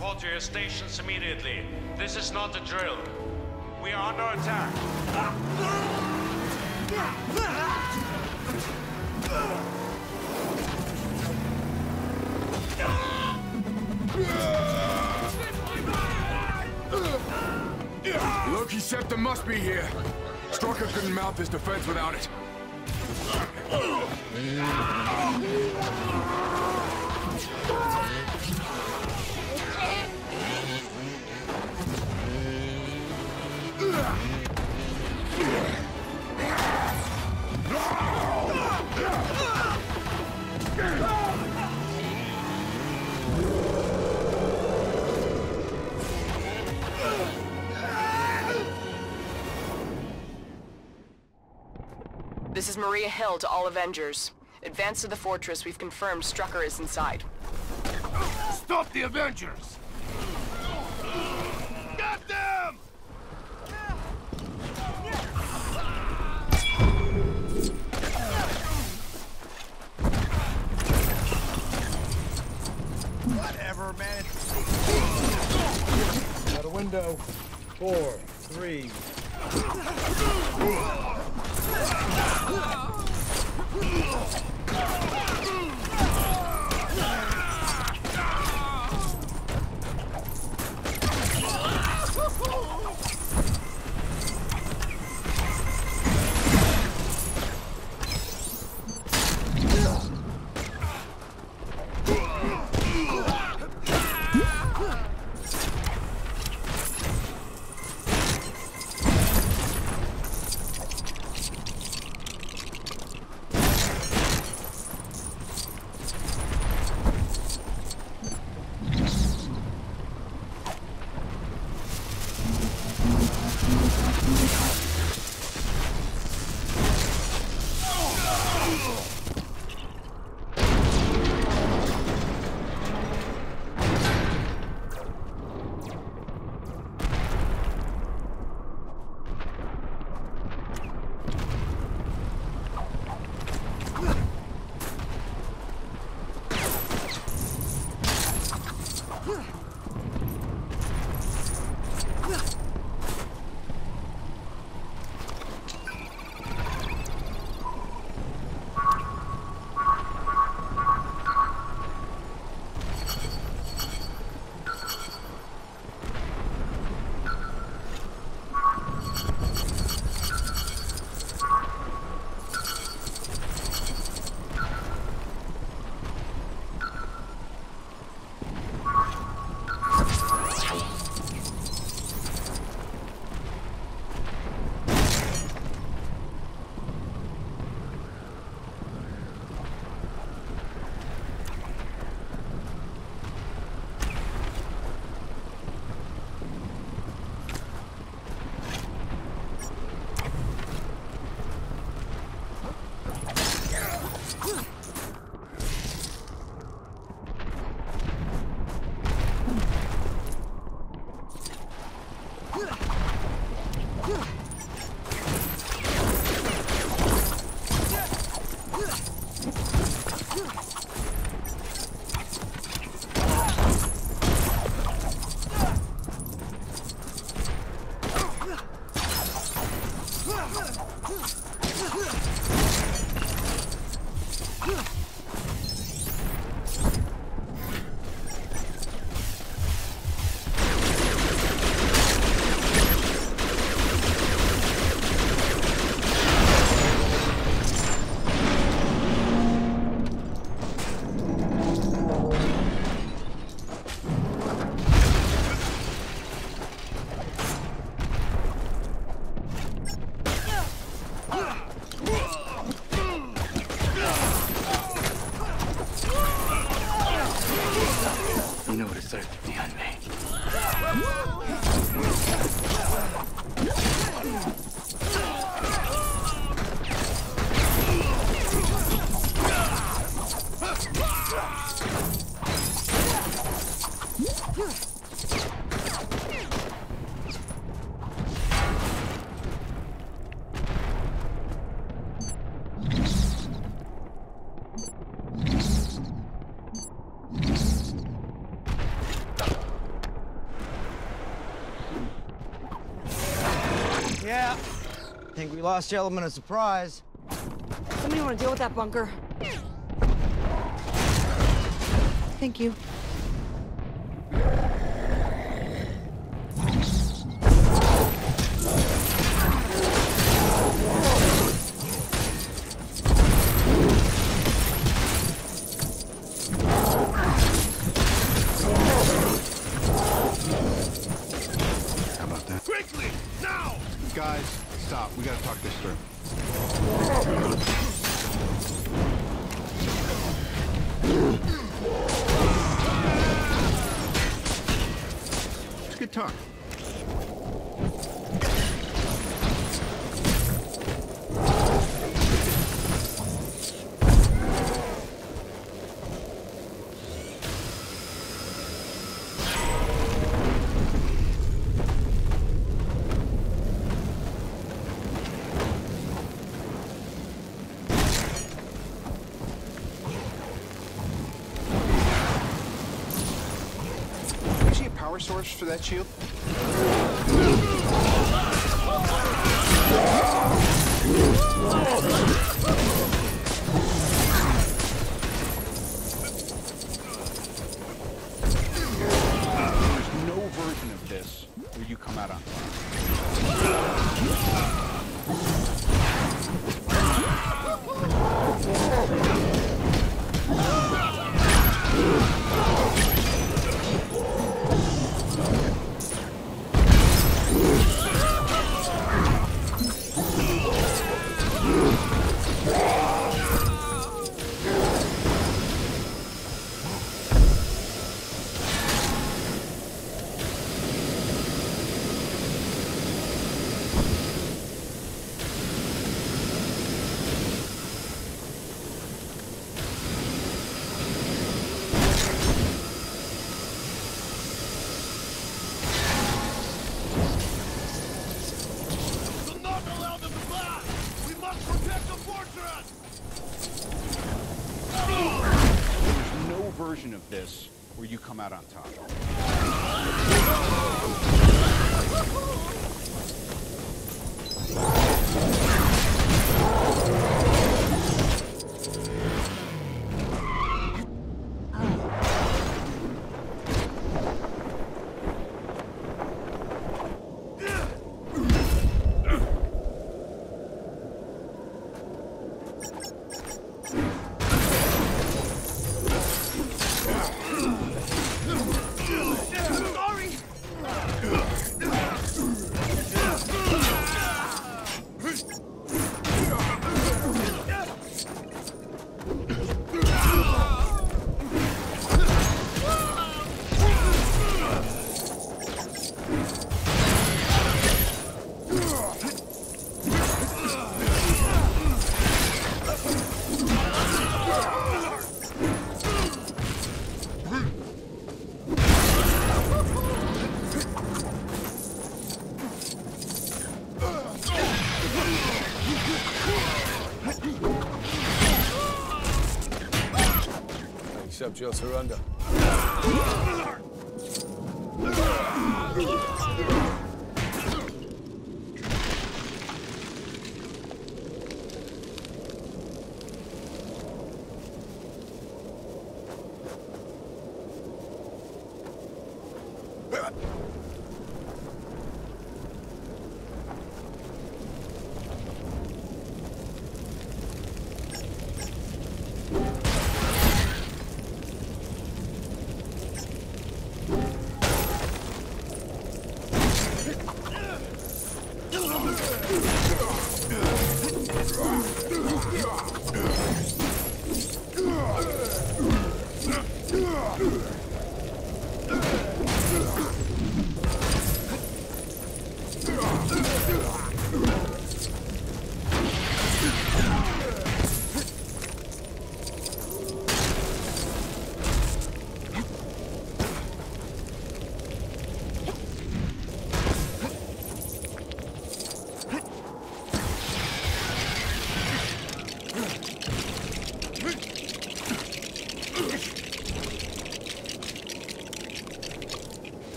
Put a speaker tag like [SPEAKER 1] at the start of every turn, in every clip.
[SPEAKER 1] Report to your stations immediately. This is not a drill. We are under attack.
[SPEAKER 2] Loki scepter must be here. Strucker couldn't mount this defense without it.
[SPEAKER 3] This is Maria Hill to all Avengers. Advance to the fortress. We've confirmed Strucker is inside.
[SPEAKER 2] Stop the Avengers!
[SPEAKER 4] Got them! Whatever, man.
[SPEAKER 5] Out a window. Four, three.
[SPEAKER 6] Think we lost the element of surprise.
[SPEAKER 7] Somebody want to deal with that bunker? Thank you.
[SPEAKER 8] How about that?
[SPEAKER 4] Quickly! Now! Guys, stop. We gotta talk this through. It's good talk.
[SPEAKER 9] Power source for that shield?
[SPEAKER 4] There's no version of this where you come out on top. Come out on top.
[SPEAKER 2] Accept your surrender.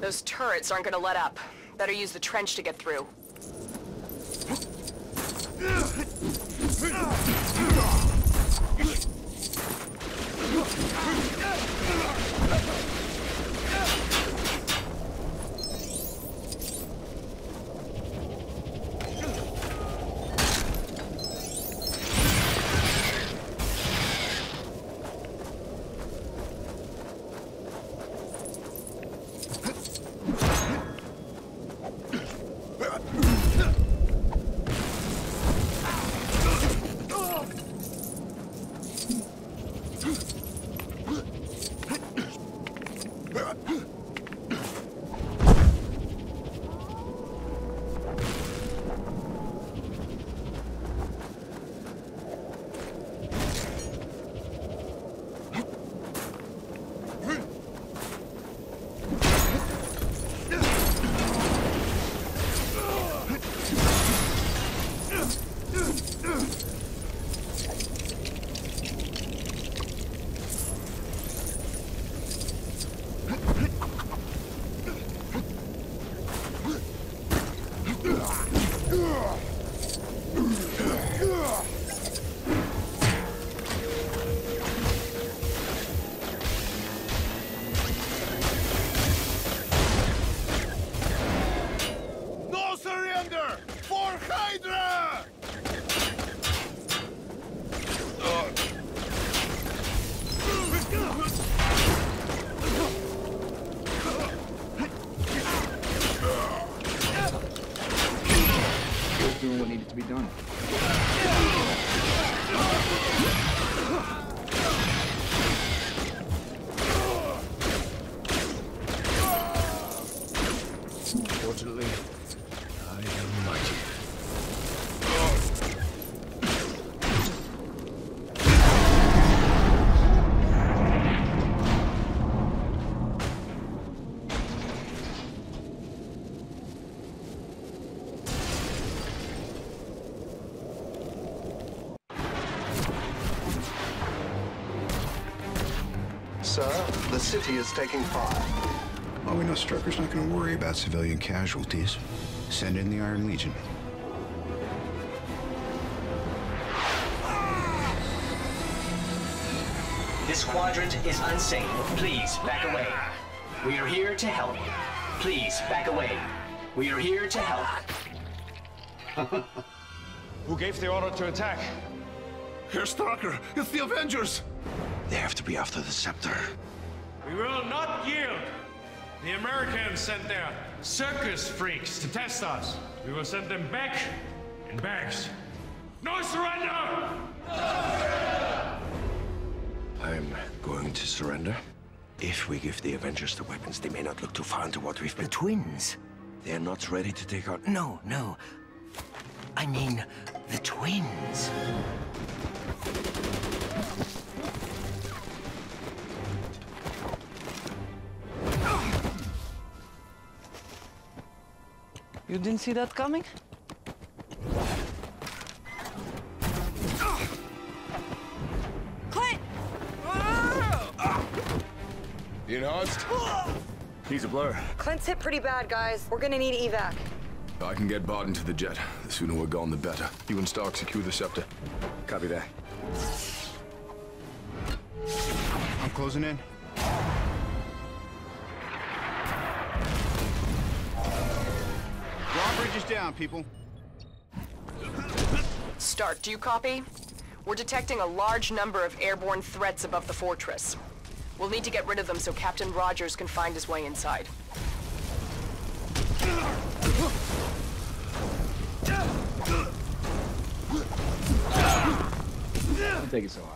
[SPEAKER 3] Those turrets aren't gonna let up. Better use the trench to get through.
[SPEAKER 10] city is taking fire.
[SPEAKER 9] Well, we know Strucker's not going to worry about civilian casualties. Send in the Iron Legion.
[SPEAKER 11] This quadrant is unsafe. Please back away. We are here to help. Please back away. We are here to help.
[SPEAKER 1] Who gave the order to attack?
[SPEAKER 2] Herr Strucker, it's the Avengers!
[SPEAKER 10] They have to be after the scepter.
[SPEAKER 1] We will not yield. The Americans sent their circus freaks to test us. We will send them back in bags. No surrender!
[SPEAKER 10] I'm going to surrender. If we give the Avengers the weapons, they may not look too far into what we've been. The twins. They're not ready to take out. No, no. I mean, the twins.
[SPEAKER 7] You didn't see that coming? Clint!
[SPEAKER 2] You enhanced? He's a blur.
[SPEAKER 7] Clint's hit pretty bad, guys. We're gonna need evac.
[SPEAKER 2] I can get Barton to the jet. The sooner we're gone, the better. You and Stark secure the scepter.
[SPEAKER 9] Copy that. I'm closing in. Down, people.
[SPEAKER 3] Stark, do you copy? We're detecting a large number of airborne threats above the fortress. We'll need to get rid of them so Captain Rogers can find his way inside.
[SPEAKER 4] Don't take it so hard.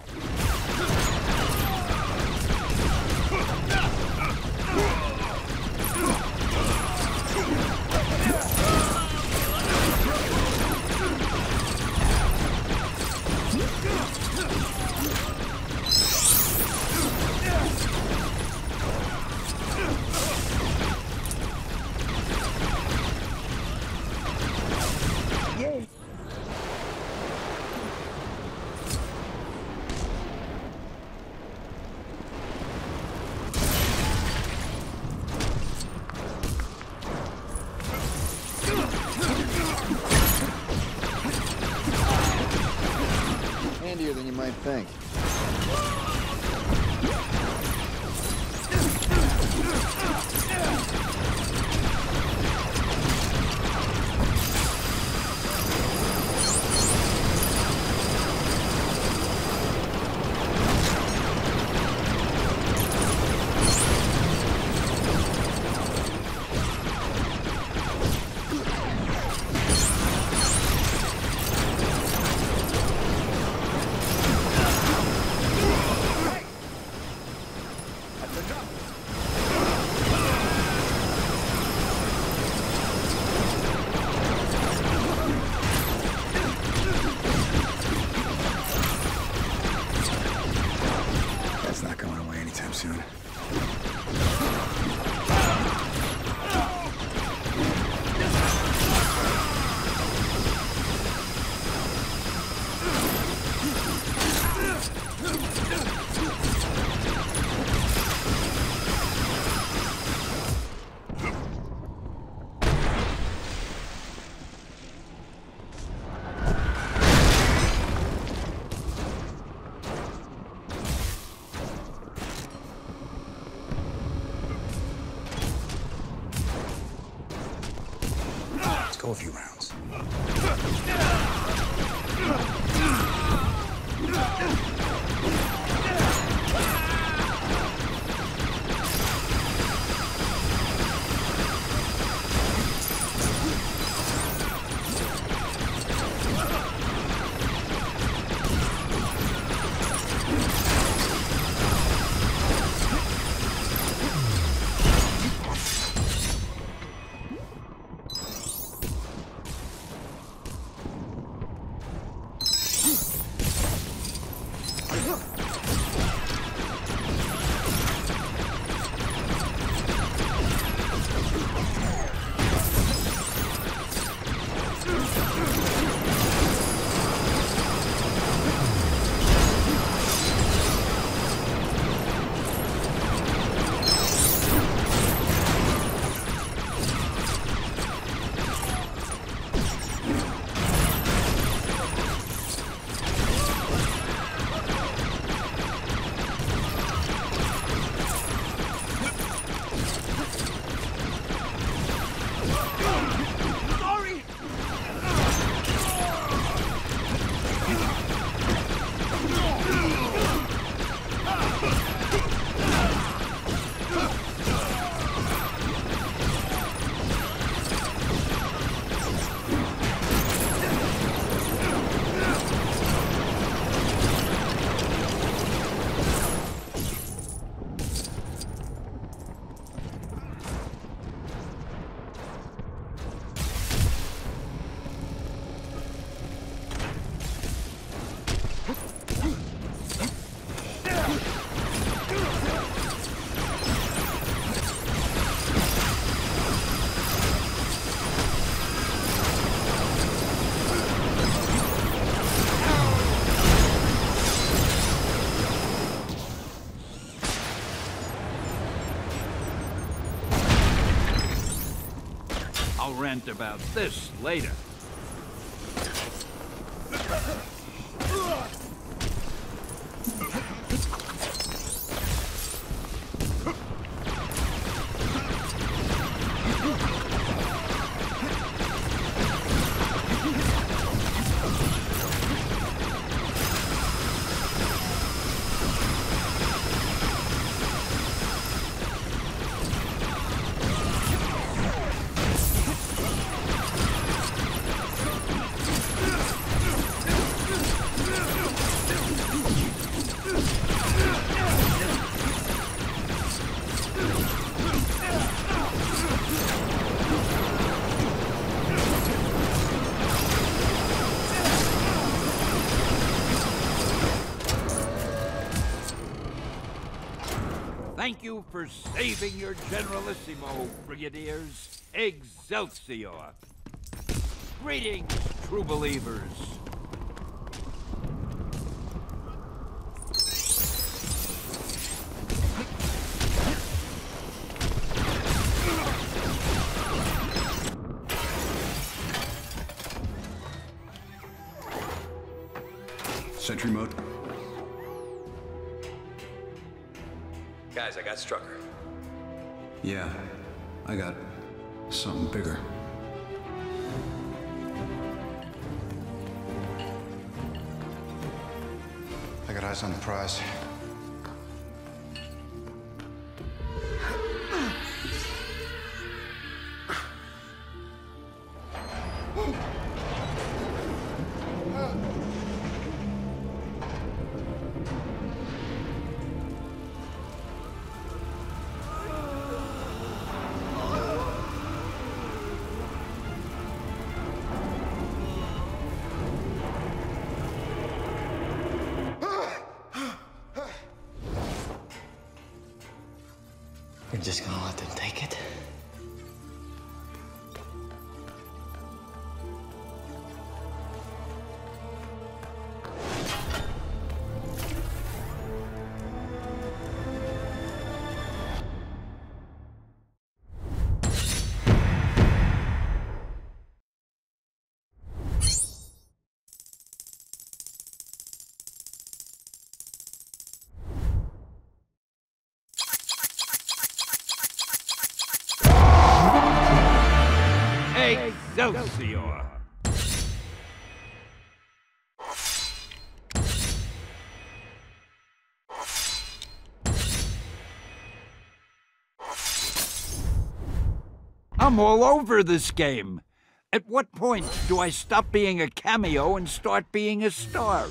[SPEAKER 12] I'll rant about this later. Thank you for saving your Generalissimo, Brigadiers. Excelsior! Greetings, true believers.
[SPEAKER 9] Sentry mode.
[SPEAKER 8] Guys, I got Strucker.
[SPEAKER 9] Yeah, I got something bigger. I got eyes on the prize.
[SPEAKER 8] Just gonna let them take it?
[SPEAKER 12] Excelsior! I'm all over this game. At what point do I stop being a cameo and start being a star?